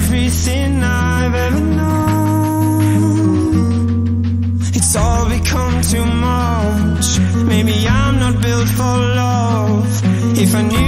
Everything I've ever known. It's all become too much. Maybe I'm not built for love. If I knew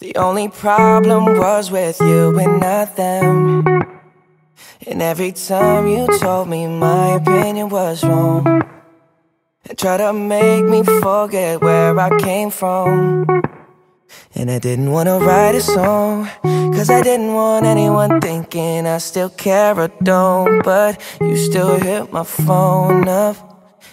The only problem was with you and not them. And every time you told me my opinion was wrong, and tried to make me forget where I came from. And I didn't wanna write a song, cause I didn't want anyone thinking I still care or don't. But you still hit my phone up.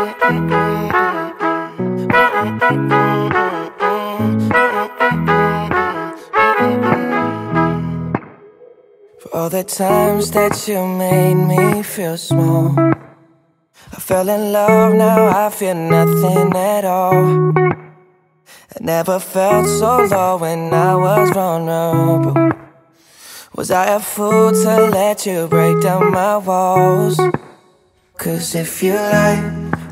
For all the times that you made me feel small I fell in love, now I feel nothing at all I never felt so low when I was vulnerable Was I a fool to let you break down my walls? Cause if you like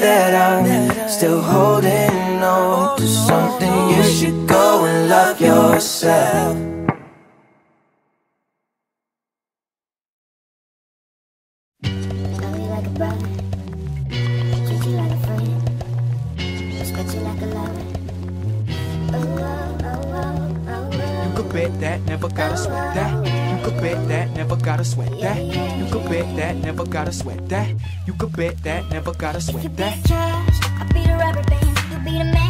that I'm still holding on to something, you should go and love yourself. Love you like a brother, treat could bet that, never gotta sweat that. You could bet that, never gotta sweat that. You could bet that, never gotta sweat that. You could bet that, never gotta sweat that. rubber band, you match,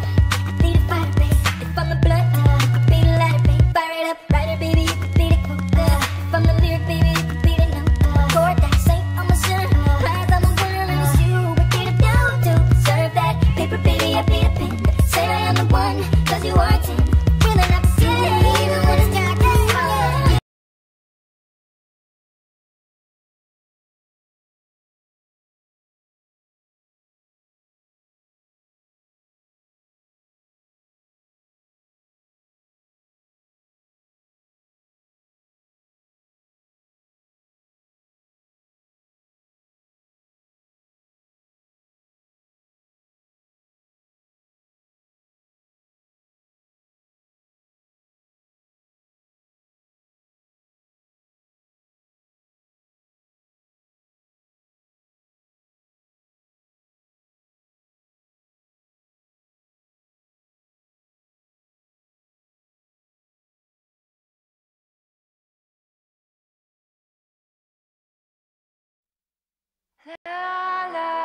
I hope